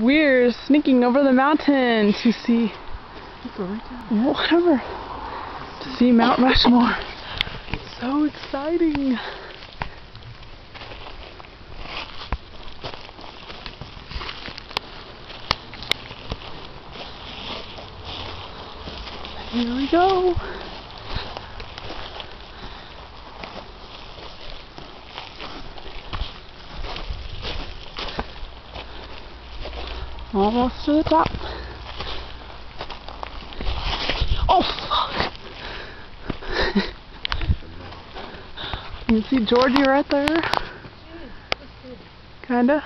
We're sneaking over the mountain to see whatever. To see Mount Rushmore. So exciting. Here we go. Almost to the top. Oh, fuck. you see Georgie right there. Kinda.